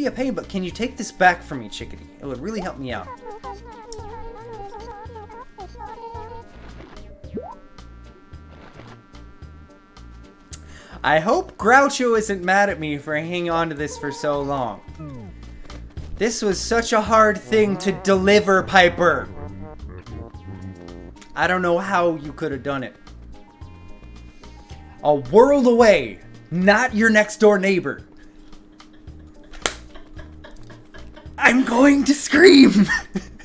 be a pain, but can you take this back from me, Chickadee? It would really help me out. I hope Groucho isn't mad at me for hanging on to this for so long. This was such a hard thing to deliver, Piper. I don't know how you could have done it. A world away, not your next door neighbor. I'm going to scream.